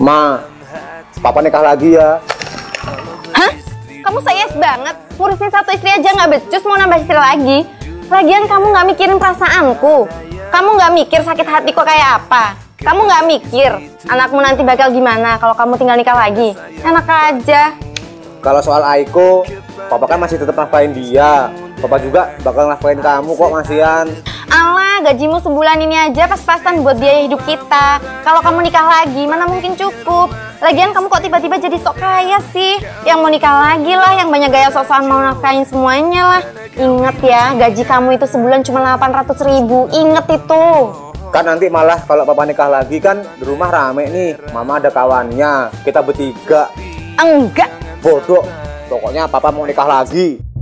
Ma, papa nikah lagi ya. Hah? Kamu sayes banget. Ngurusin satu istri aja nggak becus mau nambah istri lagi. Lagian kamu nggak mikirin perasaanku. Kamu nggak mikir sakit hatiku kayak apa. Kamu nggak mikir anakmu nanti bakal gimana kalau kamu tinggal nikah lagi. Enak aja. Kalau soal Aiko, papa kan masih tetap nafkahin dia. Papa juga bakal nafkahin kamu kok masihan. Alah, gajimu sebulan ini aja pas-pasan buat biaya hidup kita. Kalau kamu nikah lagi, mana mungkin cukup. Lagian kamu kok tiba-tiba jadi sok kaya sih? Yang mau nikah lagi lah, yang banyak gaya sosokan mau nafkahin semuanya lah. Ingat ya, gaji kamu itu sebulan cuma 800 ribu. Ingat itu. Kan nanti malah kalau papa nikah lagi kan di rumah rame nih. Mama ada kawannya, kita bertiga. Enggak, Bodoh. Pokoknya papa mau nikah lagi.